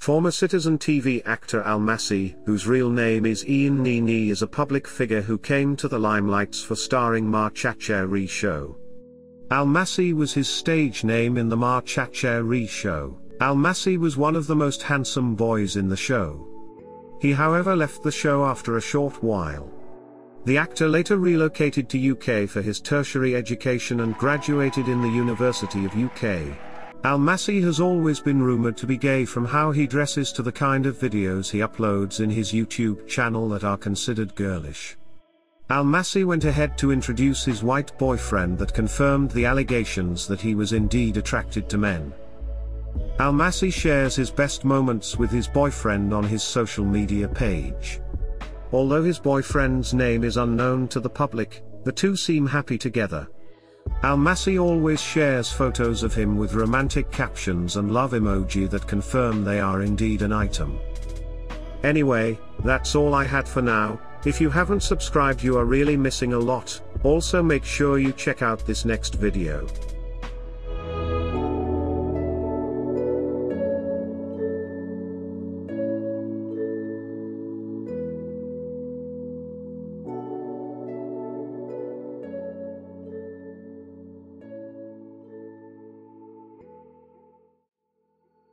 Former Citizen TV actor Almasi, whose real name is Ian Nene is a public figure who came to the limelights for starring Ma Chacha show. Almasi was his stage name in the Ma Chacha show. Almasi was one of the most handsome boys in the show. He however left the show after a short while. The actor later relocated to UK for his tertiary education and graduated in the University of UK. Almasi has always been rumored to be gay from how he dresses to the kind of videos he uploads in his YouTube channel that are considered girlish. Almasi went ahead to introduce his white boyfriend that confirmed the allegations that he was indeed attracted to men. Almasi shares his best moments with his boyfriend on his social media page. Although his boyfriend's name is unknown to the public, the two seem happy together. Almasi always shares photos of him with romantic captions and love emoji that confirm they are indeed an item. Anyway, that's all I had for now, if you haven't subscribed you are really missing a lot, also make sure you check out this next video.